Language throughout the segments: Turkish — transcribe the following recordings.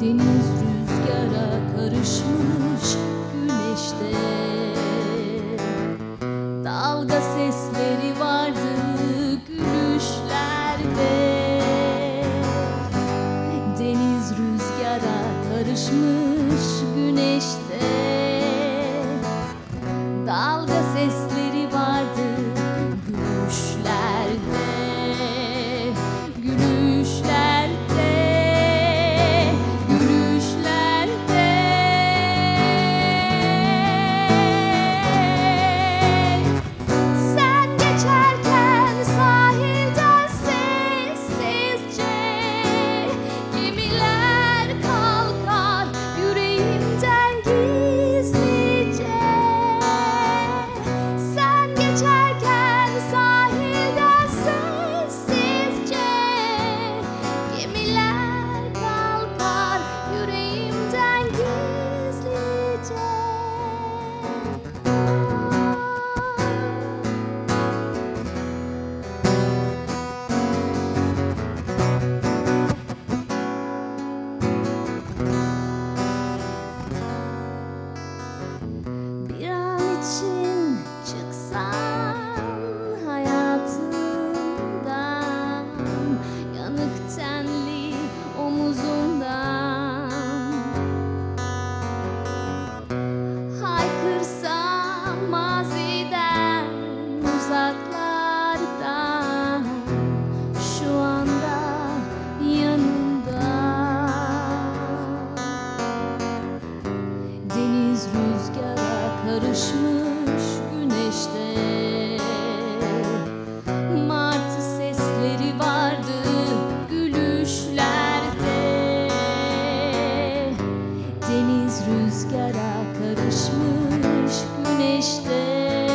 Deniz rüzgara karışmış güneşte. Dalga sesleri vardı gülüşlerde. Deniz rüzgara karışmış güneşte. Dalga sesleri karışmış güneşte. Martı sesleri vardı gülüşlerde. Deniz rüzgara karışmış güneşte.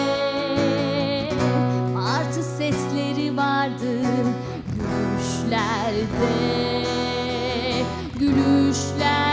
Martı sesleri vardı gülüşlerde. Gülüşlerde